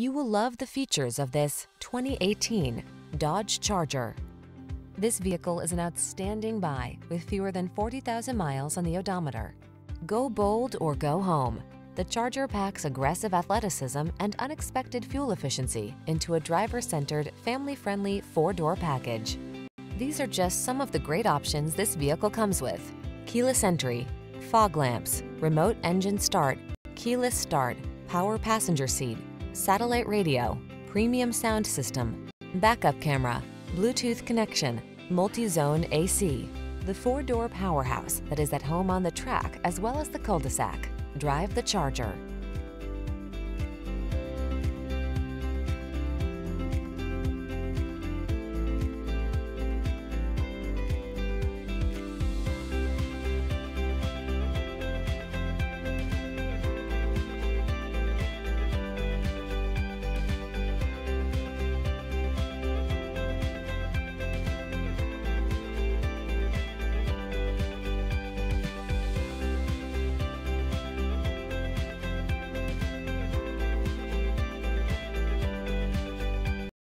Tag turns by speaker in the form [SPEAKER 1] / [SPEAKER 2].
[SPEAKER 1] You will love the features of this 2018 Dodge Charger. This vehicle is an outstanding buy with fewer than 40,000 miles on the odometer. Go bold or go home. The Charger packs aggressive athleticism and unexpected fuel efficiency into a driver-centered, family-friendly four-door package. These are just some of the great options this vehicle comes with. Keyless entry, fog lamps, remote engine start, keyless start, power passenger seat, satellite radio, premium sound system, backup camera, Bluetooth connection, multi-zone AC, the four-door powerhouse that is at home on the track as well as the cul-de-sac. Drive the Charger.